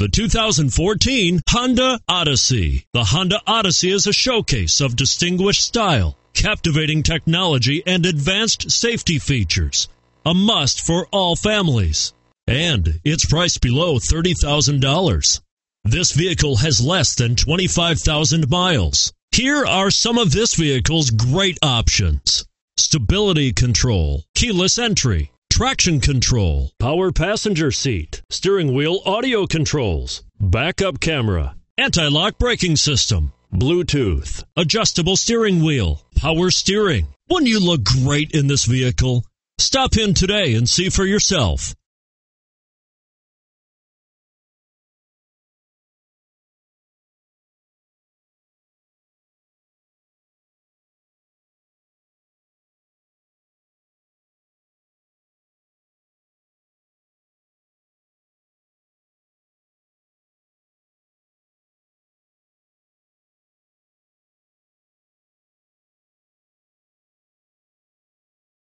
The 2014 Honda Odyssey. The Honda Odyssey is a showcase of distinguished style, captivating technology, and advanced safety features. A must for all families. And it's priced below $30,000. This vehicle has less than 25,000 miles. Here are some of this vehicle's great options. Stability control, keyless entry, traction control, power passenger seat, steering wheel audio controls, backup camera, anti-lock braking system, Bluetooth, adjustable steering wheel, power steering. Wouldn't you look great in this vehicle? Stop in today and see for yourself.